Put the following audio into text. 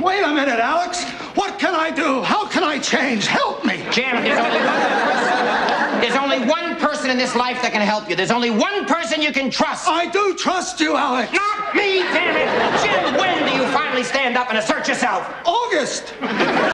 Wait a minute, Alex. What can I do? How can I change? Help me. Jim, there's only one person. There's only one person in this life that can help you. There's only one person you can trust. I do trust you, Alex. Not me, damn it! Jim, when do you finally stand up and assert yourself? August.